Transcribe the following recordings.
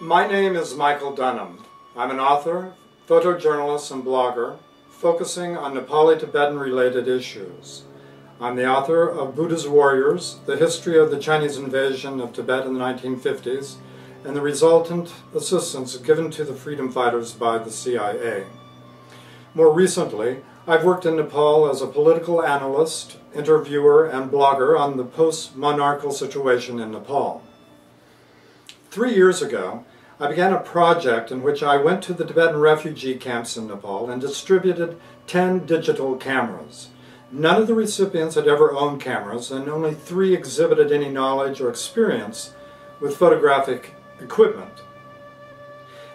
My name is Mikel Dunham. I'm an author, photojournalist, and blogger focusing on Nepali-Tibetan related issues. I'm the author of Buddha's Warriors, the history of the Chinese invasion of Tibet in the 1950s, and the resultant assistance given to the freedom fighters by the CIA. More recently, I've worked in Nepal as a political analyst, interviewer, and blogger on the post-monarchical situation in Nepal. Three years ago, I began a project in which I went to the Tibetan refugee camps in Nepal and distributed 10 digital cameras. None of the recipients had ever owned cameras, and only three exhibited any knowledge or experience with photographic equipment.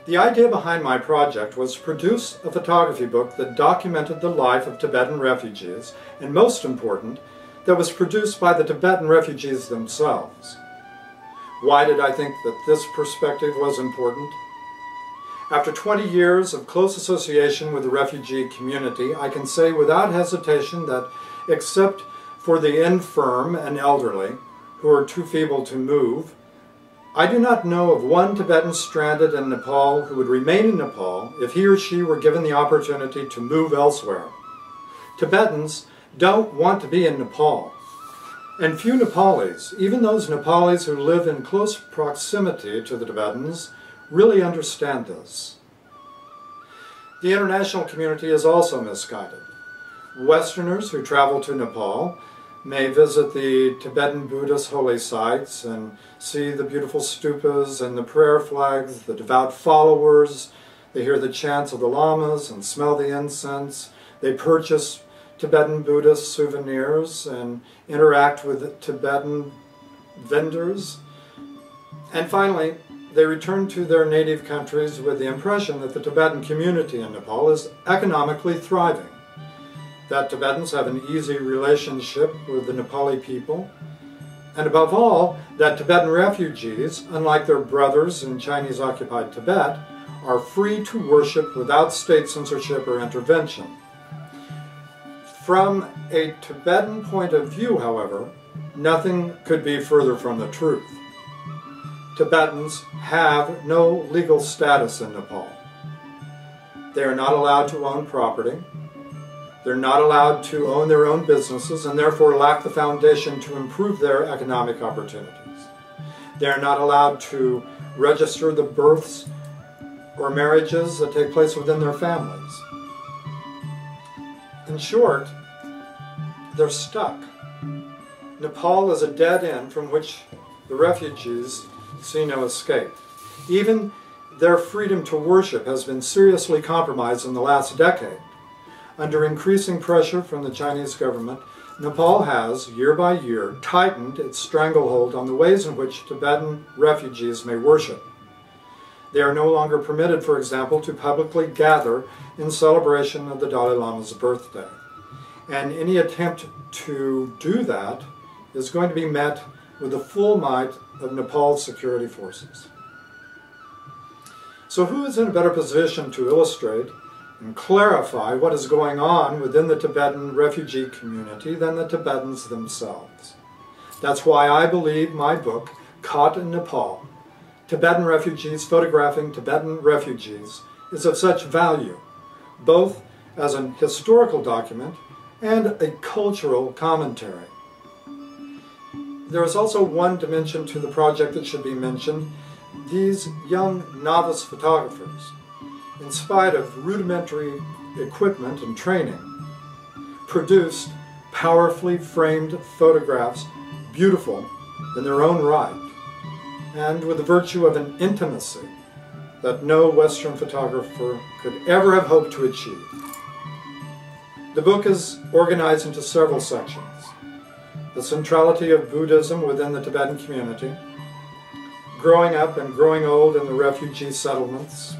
The idea behind my project was to produce a photography book that documented the life of Tibetan refugees, and most important, that was produced by the Tibetan refugees themselves. Why did I think that this perspective was important? After 20 years of close association with the refugee community, I can say without hesitation that except for the infirm and elderly, who are too feeble to move, I do not know of one Tibetan stranded in Nepal who would remain in Nepal if he or she were given the opportunity to move elsewhere. Tibetans don't want to be in Nepal. And few Nepalis, even those Nepalis who live in close proximity to the Tibetans, really understand this. The international community is also misguided. Westerners who travel to Nepal may visit the Tibetan Buddhist holy sites and see the beautiful stupas and the prayer flags, the devout followers. They hear the chants of the lamas and smell the incense. They purchase Tibetan Buddhist souvenirs and interact with Tibetan vendors. And finally, they return to their native countries with the impression that the Tibetan community in Nepal is economically thriving, that Tibetans have an easy relationship with the Nepali people, and above all, that Tibetan refugees, unlike their brothers in Chinese-occupied Tibet, are free to worship without state censorship or intervention. From a Tibetan point of view, however, nothing could be further from the truth. Tibetans have no legal status in Nepal. They are not allowed to own property. They're not allowed to own their own businesses and therefore lack the foundation to improve their economic opportunities. They are not allowed to register the births or marriages that take place within their families. In short, they're stuck. Nepal is a dead end from which the refugees see no escape. Even their freedom to worship has been seriously compromised in the last decade. Under increasing pressure from the Chinese government, Nepal has, year by year, tightened its stranglehold on the ways in which Tibetan refugees may worship. They are no longer permitted, for example, to publicly gather in celebration of the Dalai Lama's birthday. And any attempt to do that is going to be met with the full might of Nepal's security forces. So who is in a better position to illustrate and clarify what is going on within the Tibetan refugee community than the Tibetans themselves? That's why I believe my book, Caught in Nepal, Tibetan Refugees Photographing Tibetan Refugees, is of such value, both as an historical document and a cultural commentary. There is also one dimension to the project that should be mentioned. These young novice photographers, in spite of rudimentary equipment and training, produced powerfully framed photographs, beautiful in their own right, and with the virtue of an intimacy that no Western photographer could ever have hoped to achieve. The book is organized into several sections. The centrality of Buddhism within the Tibetan community, growing up and growing old in the refugee settlements,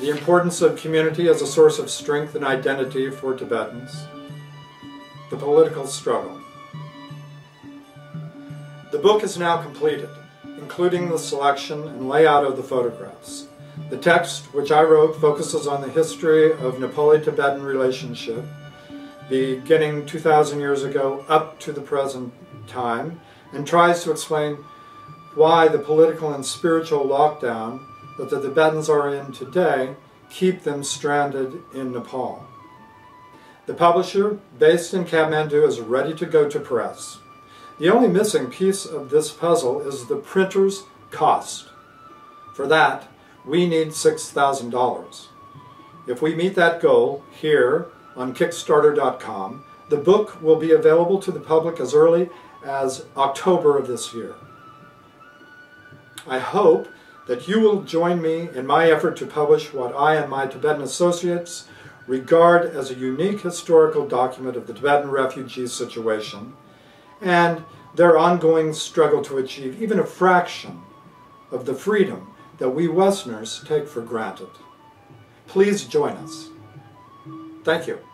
the importance of community as a source of strength and identity for Tibetans, the political struggle. The book is now completed, including the selection and layout of the photographs. The text, which I wrote, focuses on the history of Nepali-Tibetan relationship, beginning 2,000 years ago up to the present time, and tries to explain why the political and spiritual lockdown that the Tibetans are in today keep them stranded in Nepal. The publisher, based in Kathmandu, is ready to go to press. The only missing piece of this puzzle is the printer's cost. For that, we need $6,000. If we meet that goal here on Kickstarter.com, the book will be available to the public as early as October of this year. I hope that you will join me in my effort to publish what I and my Tibetan associates regard as a unique historical document of the Tibetan refugee situation and their ongoing struggle to achieve even a fraction of the freedom that we Westerners take for granted. Please join us. Thank you.